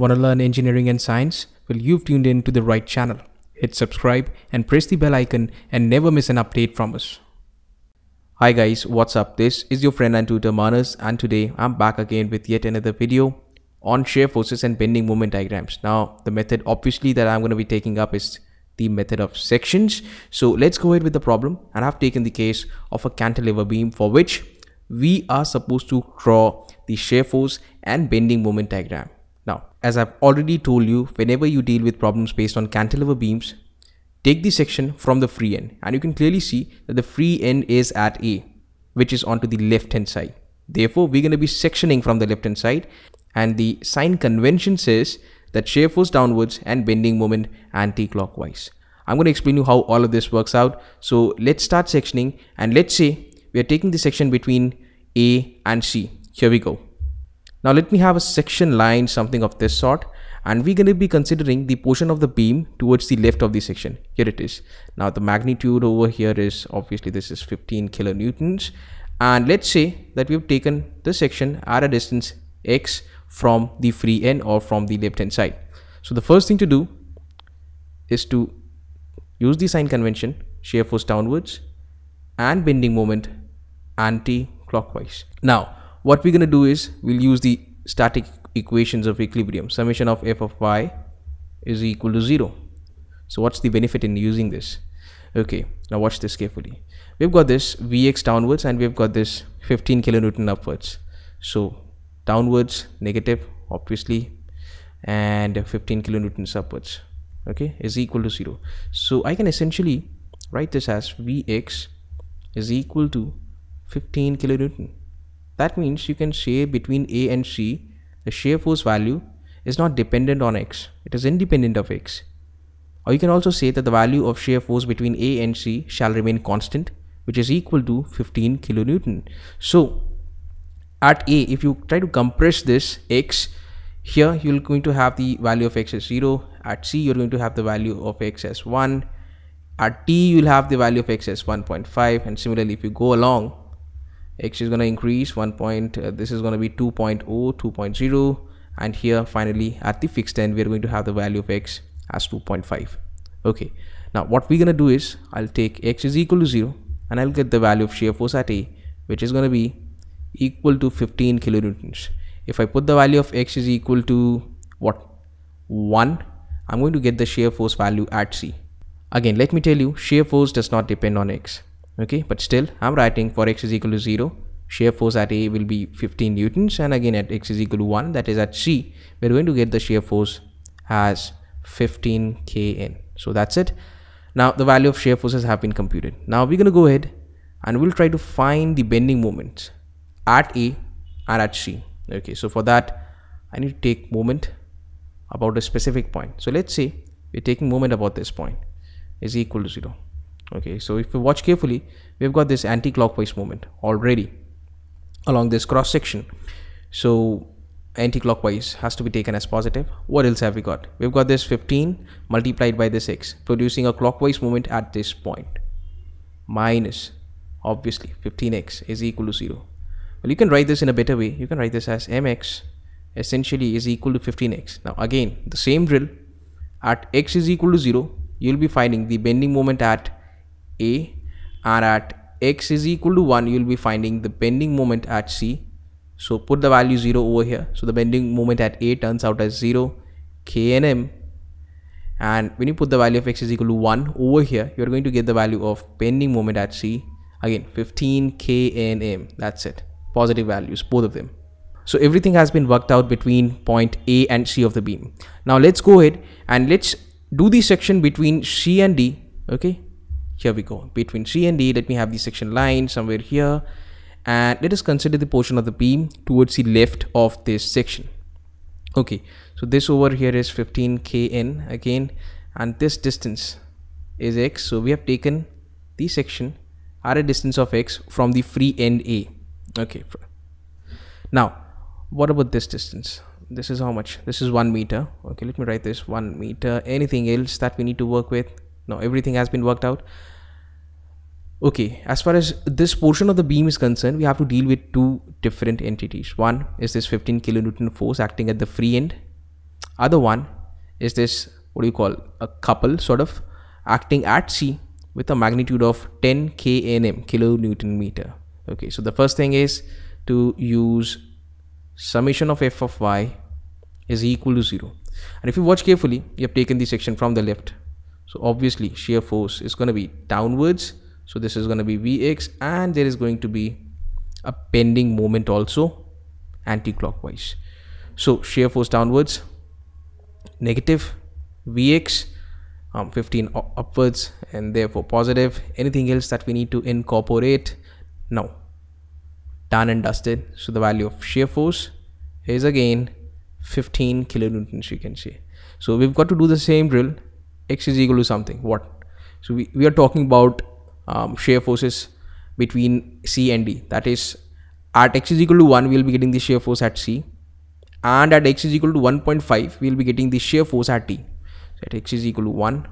Want to learn engineering and science? Well, you've tuned in to the right channel. Hit subscribe and press the bell icon and never miss an update from us. Hi guys, what's up? This is your friend and tutor Manas and today I'm back again with yet another video on shear forces and bending moment diagrams. Now the method obviously that I'm going to be taking up is the method of sections. So let's go ahead with the problem and I've taken the case of a cantilever beam for which we are supposed to draw the shear force and bending moment diagram. Now, as I've already told you, whenever you deal with problems based on cantilever beams, take the section from the free end and you can clearly see that the free end is at A, which is onto the left hand side. Therefore, we're going to be sectioning from the left hand side and the sign convention says that shear force downwards and bending moment anti-clockwise. I'm going to explain you how all of this works out. So let's start sectioning and let's say we are taking the section between A and C. Here we go. Now let me have a section line something of this sort and we're going to be considering the portion of the beam towards the left of the section. Here it is. Now the magnitude over here is obviously this is 15 kilonewtons and let's say that we've taken the section at a distance x from the free end or from the left hand side. So the first thing to do is to use the sign convention shear force downwards and bending moment anti-clockwise. Now what we're going to do is we'll use the static equations of equilibrium. Summation of f of y is equal to 0 so what's the benefit in using this? Okay now watch this carefully. We've got this vx downwards and we've got this 15 kilonewton upwards. So downwards negative obviously and 15 kilonewtons upwards okay is equal to 0 so i can essentially write this as vx is equal to 15 kilonewton that means you can say between A and C, the shear force value is not dependent on X. It is independent of X. Or you can also say that the value of shear force between A and C shall remain constant, which is equal to 15 kilonewton. So at A, if you try to compress this X, here you're going to have the value of X as 0. At C, you're going to have the value of X as 1. At D, you'll have the value of X as 1.5. And similarly, if you go along, x is going to increase 1 point uh, this is going to be 2.0 2.0 and here finally at the fixed end we're going to have the value of x as 2.5 okay now what we're going to do is i'll take x is equal to 0 and i'll get the value of shear force at a which is going to be equal to 15 kilonewtons. If i put the value of x is equal to what? 1 i'm going to get the shear force value at c. Again let me tell you shear force does not depend on x okay but still i'm writing for x is equal to 0 shear force at a will be 15 newtons and again at x is equal to 1 that is at c. We're going to get the shear force as 15 kn. So that's it. Now the value of shear forces have been computed. Now we're going to go ahead and we'll try to find the bending moments at a and at c. Okay so for that i need to take moment about a specific point. So let's say we're taking moment about this point is equal to 0 okay so if you watch carefully we've got this anti-clockwise movement already along this cross section. So anti-clockwise has to be taken as positive. What else have we got? We've got this 15 multiplied by this x producing a clockwise movement at this point. Minus obviously 15x is equal to 0 well you can write this in a better way. You can write this as mx essentially is equal to 15x now again the same drill. At x is equal to 0 you'll be finding the bending moment at a and at x is equal to 1 you'll be finding the bending moment at c. So put the value 0 over here. So the bending moment at a turns out as 0 knm and when you put the value of x is equal to 1 over here you're going to get the value of bending moment at c. Again 15 knm that's it. Positive values both of them. So everything has been worked out between point a and c of the beam. Now let's go ahead and let's do the section between c and d okay here we go. Between C and D let me have the section line somewhere here. And let us consider the portion of the beam towards the left of this section. Okay so this over here is 15 kn again and this distance is x. So we have taken the section at a distance of x from the free end a. Okay now what about this distance? This is how much? This is one meter. Okay let me write this one meter. Anything else that we need to work with? Now everything has been worked out okay as far as this portion of the beam is concerned we have to deal with two different entities. One is this 15 kilonewton force acting at the free end. Other one is this what do you call a couple sort of acting at c with a magnitude of 10 knm kilonewton meter. Okay so the first thing is to use summation of f of y is equal to 0 and if you watch carefully you have taken the section from the left. So obviously shear force is going to be downwards so this is going to be vx and there is going to be a bending moment also anti-clockwise. So shear force downwards negative vx um, 15 upwards and therefore positive. Anything else that we need to incorporate? Now done and dusted. So the value of shear force is again 15 kilonewtons you can see so we've got to do the same drill. X is equal to something. What? So we, we are talking about um, shear forces between c and d. That is at x is equal to 1 we'll be getting the shear force at c. And at x is equal to 1.5 we'll be getting the shear force at d so at x is equal to 1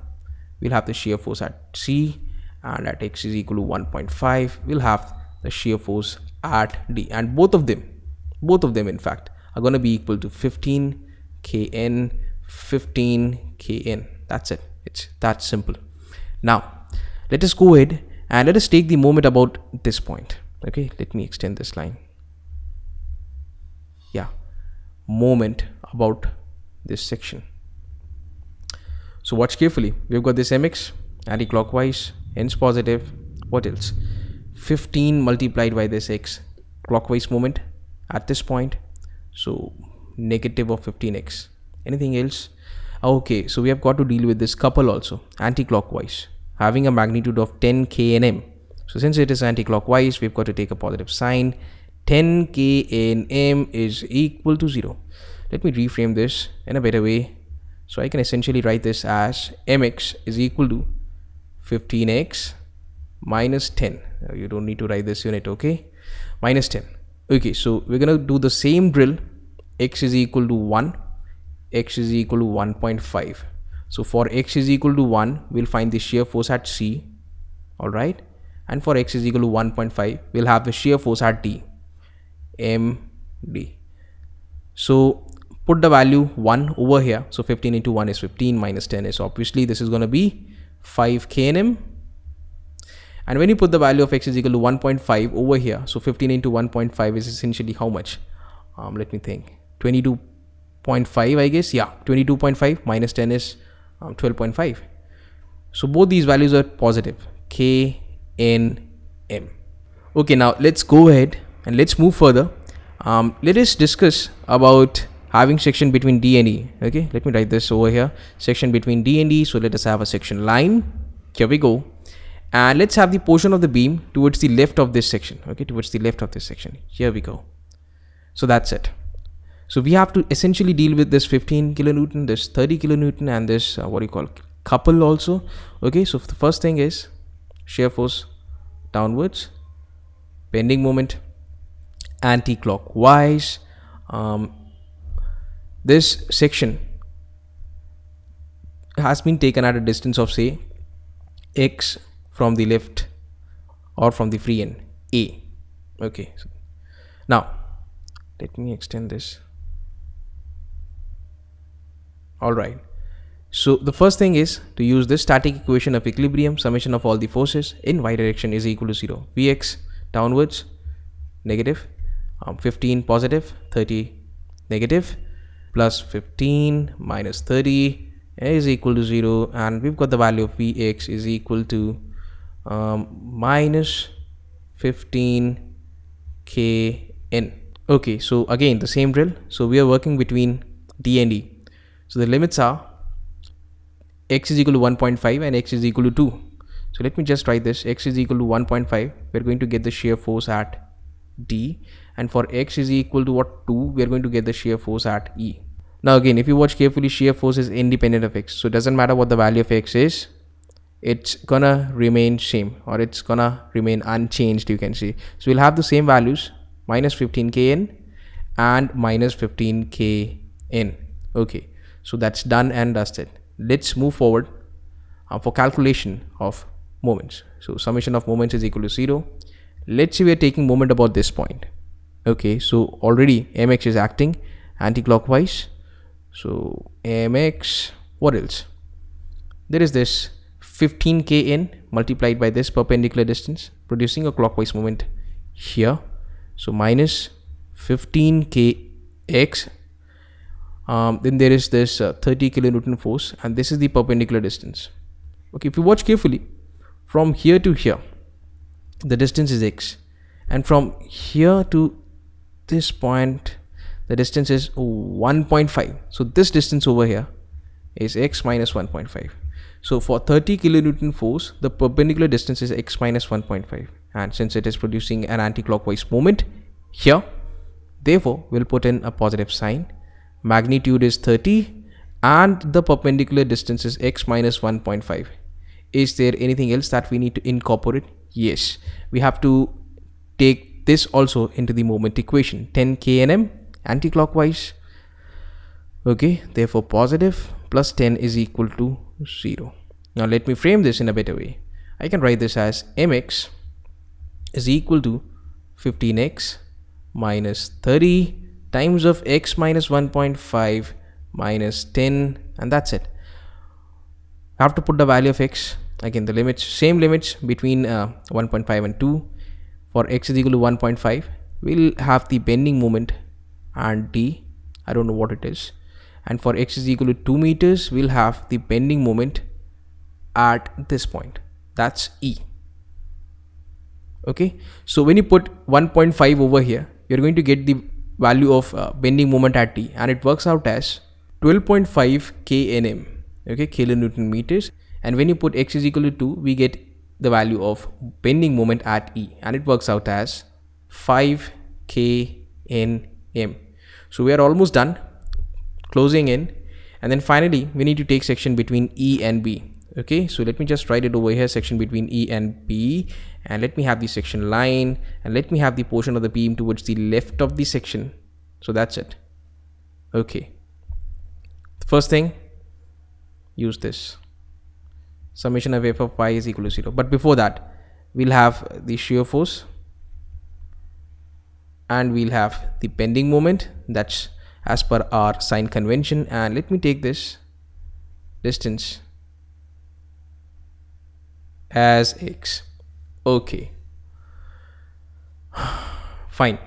we'll have the shear force at c. And at x is equal to 1.5 we'll have the shear force at d. And both of them both of them in fact are going to be equal to 15 kn 15 kn. That's it. It's that simple. Now let us go ahead and let us take the moment about this point. Okay let me extend this line. Yeah moment about this section. So watch carefully. We've got this mx anti-clockwise hence positive. What else? 15 multiplied by this x clockwise moment at this point. So negative of 15x anything else? Okay so we have got to deal with this couple also anti-clockwise having a magnitude of 10 knm so since it is anti-clockwise we've got to take a positive sign. 10 knm is equal to 0 let me reframe this in a better way. So I can essentially write this as mx is equal to 15x minus 10 uh, you don't need to write this unit okay? Minus 10 okay so we're gonna do the same drill. X is equal to 1 x is equal to 1.5 so for x is equal to 1 we'll find the shear force at c all right and for x is equal to 1.5 we'll have the shear force at d. Md so put the value 1 over here. So 15 into 1 is 15 minus 10 is obviously this is going to be 5 knm and when you put the value of x is equal to 1.5 over here so 15 into 1.5 is essentially how much? Um, let me think. 22.5 I guess? Yeah 22.5 minus 10 is um, 12.5 so both these values are positive. K n m. Okay now let's go ahead and let's move further. Um, let us discuss about having section between D and E. Okay let me write this over here. Section between D and E so let us have a section line. Here we go. And let's have the portion of the beam towards the left of this section. Okay towards the left of this section. Here we go. So that's it so we have to essentially deal with this 15 kilonewton this 30 kilonewton and this uh, what do you call couple also. Okay so the first thing is shear force downwards bending moment anti-clockwise. Um, this section has been taken at a distance of say x from the left or from the free end A. Okay so now let me extend this alright so the first thing is to use this static equation of equilibrium summation of all the forces in y direction is equal to 0 Vx downwards negative. Um, 15 positive 30 negative. Plus 15 minus 30 is equal to 0 and we've got the value of Vx is equal to um, minus 15 kn okay so again the same drill. So we are working between d and e so the limits are x is equal to 1.5 and x is equal to 2 so let me just write this. x is equal to 1.5 we're going to get the shear force at d. And for x is equal to what? 2 we're going to get the shear force at e. Now again if you watch carefully shear force is independent of x. So it doesn't matter what the value of x is. It's gonna remain same or it's gonna remain unchanged you can see. So we'll have the same values. Minus 15 kn and minus 15 kn okay so that's done and dusted. Let's move forward uh, for calculation of moments. So summation of moments is equal to zero. Let's say we're taking moment about this point. Okay so already mx is acting anti-clockwise. So mx what else? There is this 15 kn multiplied by this perpendicular distance producing a clockwise moment here. So minus 15 kx um, then there is this uh, 30 kilonewton force and this is the perpendicular distance. Okay if you watch carefully from here to here the distance is x and from here to this point the distance is 1.5 so this distance over here is x minus 1.5 so for 30 kilonewton force the perpendicular distance is x minus 1.5 and since it is producing an anti-clockwise moment here therefore we'll put in a positive sign magnitude is 30 and the perpendicular distance is x minus 1.5 is there anything else that we need to incorporate? Yes. We have to take this also into the moment equation. 10 knm anti-clockwise. Okay therefore positive plus 10 is equal to 0 now let me frame this in a better way. I can write this as mx is equal to 15x minus 30 times of x minus 1.5 minus 10 and that's it. I have to put the value of x again the limits same limits between uh, 1.5 and 2 for x is equal to 1.5 we'll have the bending moment and d. I don't know what it is. And for x is equal to 2 meters we'll have the bending moment at this point. That's e. Okay? So when you put 1.5 over here you're going to get the value of uh, bending moment at d. And it works out as 12.5 knm okay kilonewton meters. And when you put x is equal to 2 we get the value of bending moment at e. And it works out as 5 knm so we are almost done. Closing in. And then finally we need to take section between e and b okay so let me just write it over here section between e and b and let me have the section line. And let me have the portion of the beam towards the left of the section. So that's it. Okay. First thing use this. Summation of f of y is equal to 0 but before that we'll have the shear force. And we'll have the bending moment. That's as per our sign convention. And let me take this distance as x. Okay fine.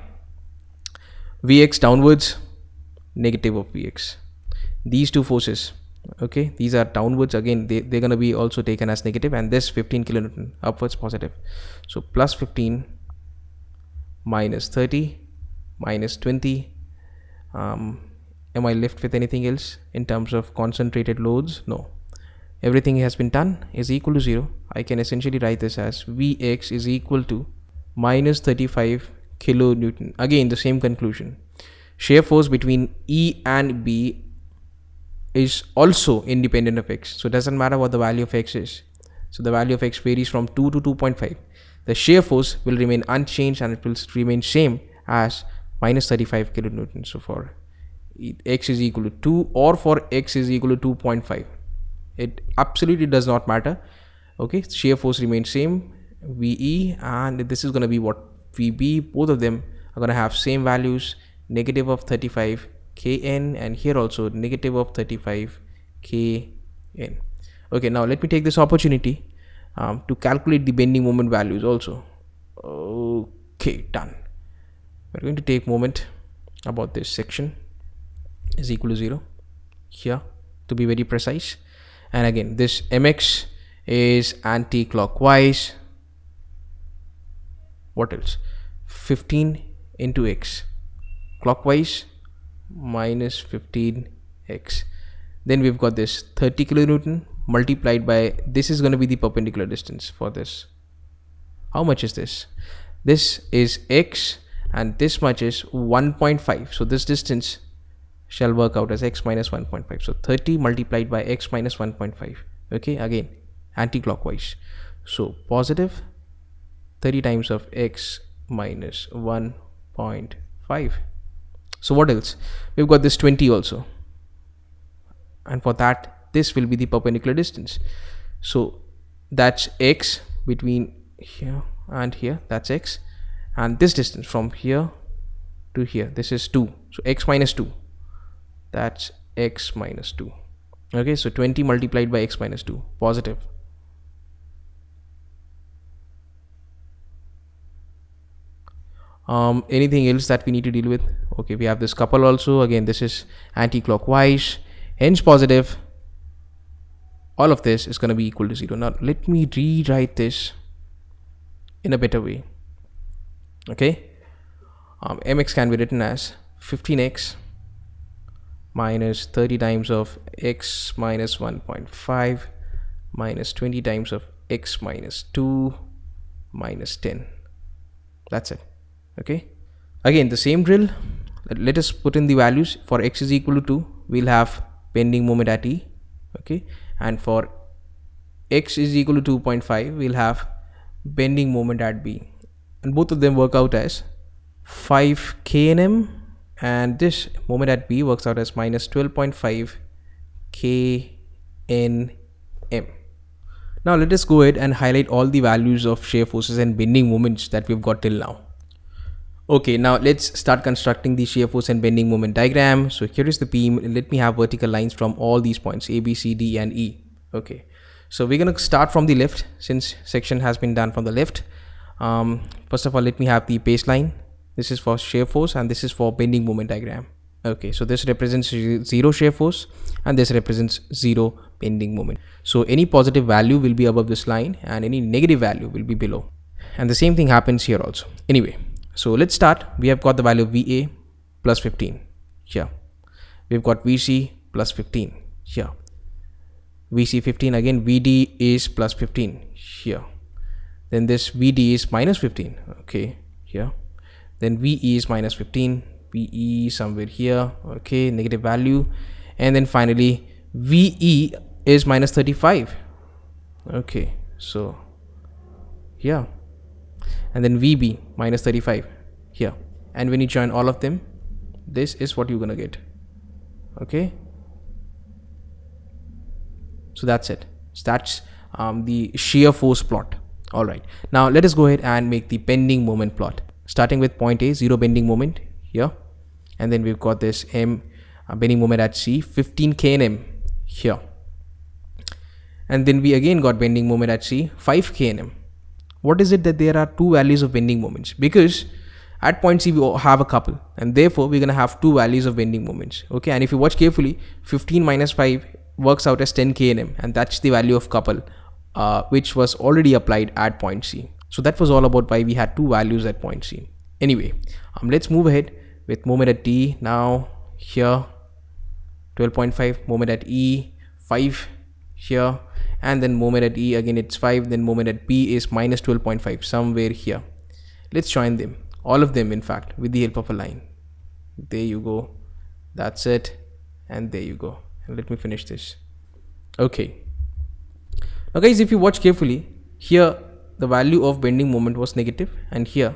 Vx downwards negative of vx. These two forces okay these are downwards again they, they're going to be also taken as negative and this 15 kilonewton upwards positive. So plus 15 minus 30 minus 20 um, am i left with anything else in terms of concentrated loads? No everything has been done is equal to 0 I can essentially write this as Vx is equal to minus 35 kilonewton. Again the same conclusion. Shear force between E and B is also independent of x. So it doesn't matter what the value of x is. So the value of x varies from 2 to 2.5 the shear force will remain unchanged and it will remain same as minus 35 kilonewton. So for x is equal to 2 or for x is equal to 2.5 it absolutely does not matter. Okay shear force remains same ve and this is going to be what vb both of them are going to have same values negative of 35 kn and here also negative of 35 kn okay now let me take this opportunity um, to calculate the bending moment values also. Okay done. We're going to take moment about this section is equal to 0 here to be very precise and again this mx is anti-clockwise. What else? 15 into x. Clockwise minus 15x then we've got this 30 kilonewton multiplied by this is going to be the perpendicular distance for this. How much is this? This is x and this much is 1.5 so this distance shall work out as x minus 1.5 so 30 multiplied by x minus 1.5 okay again anti-clockwise. So positive 30 times of x minus 1.5 so what else? We've got this 20 also. And for that this will be the perpendicular distance. So that's x between here and here. That's x. And this distance from here to here. This is 2 so x minus 2 that's x minus 2 okay so 20 multiplied by x minus 2 positive. Um, anything else that we need to deal with? Okay we have this couple also. Again this is anti-clockwise. Hence positive. All of this is going to be equal to 0 now let me rewrite this in a better way. Okay? Um, mx can be written as 15x minus 30 times of x minus 1.5 minus 20 times of x minus 2 minus 10 that's it. Okay? Again the same drill. Let us put in the values. For x is equal to 2 we'll have bending moment at e. Okay? And for x is equal to 2.5 we'll have bending moment at b. And both of them work out as 5 knm and this moment at b works out as minus 12.5 knm now let us go ahead and highlight all the values of shear forces and bending moments that we've got till now. Okay now let's start constructing the shear force and bending moment diagram. So here is the beam. Let me have vertical lines from all these points a b c d and e. Okay so we're going to start from the left since section has been done from the left. Um, first of all let me have the baseline this is for shear force and this is for bending moment diagram. Okay so this represents zero shear force and this represents zero bending moment. So any positive value will be above this line and any negative value will be below. And the same thing happens here also. Anyway so let's start. We have got the value va plus 15 here. We've got vc plus 15 here. Vc 15 again vd is plus 15 here. Then this vd is minus 15 okay here then VE is minus 15 VE somewhere here okay negative value. And then finally VE is minus 35 okay so yeah and then VB minus 35 here. And when you join all of them this is what you're gonna get okay? So that's it. So that's um, the shear force plot. All right. Now let us go ahead and make the bending moment plot starting with point A, zero bending moment here. And then we've got this M uh, bending moment at C, 15 kNm here. And then we again got bending moment at C, 5 kNm. What is it that there are two values of bending moments? Because at point C we have a couple and therefore we're going to have two values of bending moments. Okay, and if you watch carefully, 15 minus 5 works out as 10 kNm and that's the value of couple uh, which was already applied at point C. So that was all about why we had two values at point C. Anyway, um, let's move ahead with moment at D. Now here 12.5 moment at E 5 here and then moment at E again it's 5 then moment at B is minus 12.5 somewhere here. Let's join them all of them in fact with the help of a line. There you go. That's it and there you go. Let me finish this. Okay. Now guys if you watch carefully here the value of bending moment was negative and here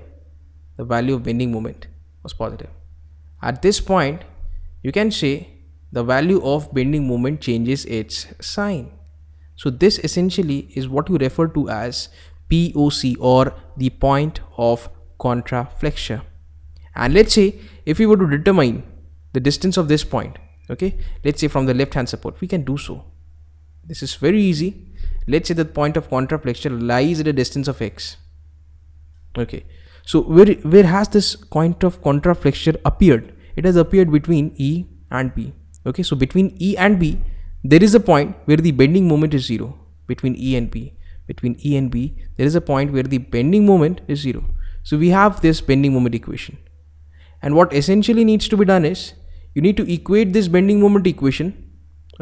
the value of bending moment was positive. At this point, you can say the value of bending moment changes its sign. So this essentially is what you refer to as POC or the point of contraflexure. And let's say if we were to determine the distance of this point, okay, let's say from the left hand support, we can do so. This is very easy let's say the point of contraflexure lies at a distance of x. Okay. So where where has this point of contraflexure appeared? It has appeared between e and b okay. So between e and b there is a point where the bending moment is zero between e and b between e and b there is a point where the bending moment is zero. So we have this bending moment equation. And what essentially needs to be done is you need to equate this bending moment equation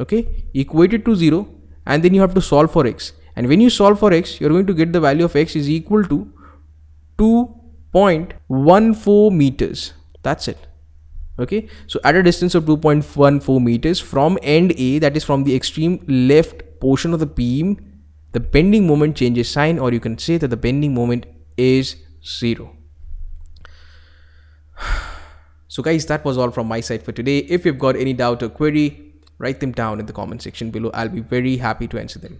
okay equate it to zero and then you have to solve for x. And when you solve for x you're going to get the value of x is equal to 2.14 meters. That's it. Okay? So at a distance of 2.14 meters from end a that is from the extreme left portion of the beam the bending moment changes sign or you can say that the bending moment is zero. So guys that was all from my side for today. If you've got any doubt or query write them down in the comment section below i'll be very happy to answer them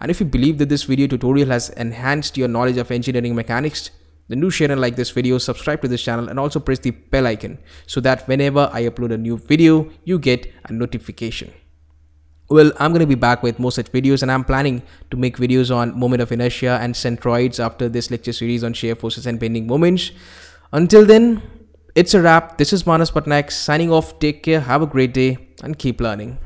and if you believe that this video tutorial has enhanced your knowledge of engineering mechanics then do share and like this video, subscribe to this channel and also press the bell icon so that whenever I upload a new video, you get a notification. Well, I'm going to be back with more such videos and I'm planning to make videos on moment of inertia and centroids after this lecture series on shear forces and bending moments. Until then, it's a wrap. This is Manas Patnaik signing off. Take care, have a great day and keep learning.